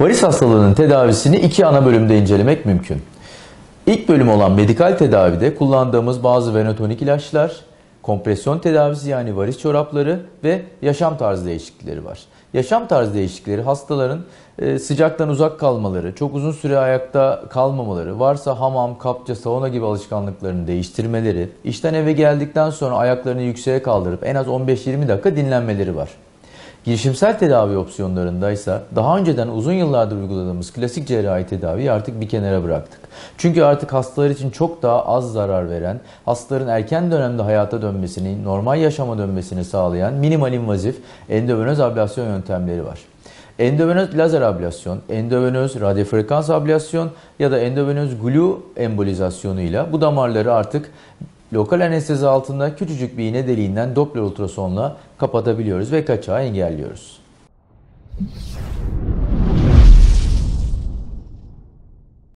Varis hastalığının tedavisini iki ana bölümde incelemek mümkün. İlk bölüm olan medikal tedavide kullandığımız bazı venotonik ilaçlar, kompresyon tedavisi yani varis çorapları ve yaşam tarzı değişiklikleri var. Yaşam tarzı değişiklikleri hastaların e, sıcaktan uzak kalmaları, çok uzun süre ayakta kalmamaları, varsa hamam, kapça, sauna gibi alışkanlıklarını değiştirmeleri, işten eve geldikten sonra ayaklarını yükseğe kaldırıp en az 15-20 dakika dinlenmeleri var. Girişimsel tedavi opsiyonlarında ise daha önceden uzun yıllardır uyguladığımız klasik cerrahi tedaviyi artık bir kenara bıraktık. Çünkü artık hastalar için çok daha az zarar veren, hastaların erken dönemde hayata dönmesini, normal yaşama dönmesini sağlayan minimal invazif endovenöz ablasyon yöntemleri var. Endovenöz lazer ablasyon, endovenöz radyofrekans ablasyon ya da endovenöz glue embolizasyonuyla bu damarları artık lokal anestezi altında küçücük bir iğne deliğinden Doppler ultrasonla kapatabiliyoruz ve kaçağı engelliyoruz.